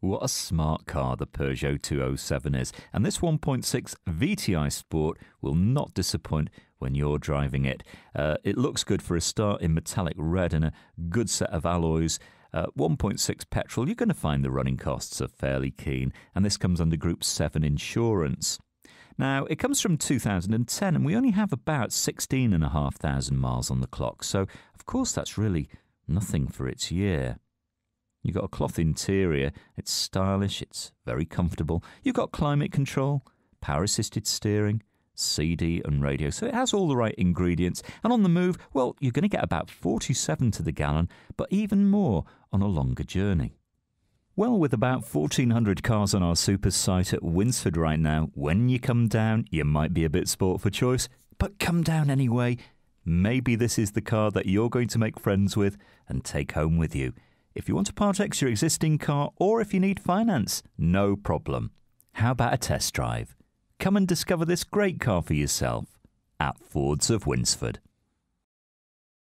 What a smart car the Peugeot 207 is, and this 1.6 VTI Sport will not disappoint when you're driving it. Uh, it looks good for a start in metallic red and a good set of alloys. Uh, 1.6 petrol, you're going to find the running costs are fairly keen, and this comes under Group 7 insurance. Now, it comes from 2010, and we only have about 16,500 miles on the clock, so of course that's really nothing for its year. You've got a cloth interior, it's stylish, it's very comfortable. You've got climate control, power assisted steering, CD and radio, so it has all the right ingredients. And on the move, well, you're going to get about 47 to the gallon, but even more on a longer journey. Well, with about 1,400 cars on our super site at Winsford right now, when you come down, you might be a bit sport for choice, but come down anyway. Maybe this is the car that you're going to make friends with and take home with you. If you want to part X your existing car or if you need finance, no problem. How about a test drive? Come and discover this great car for yourself at Fords of Winsford.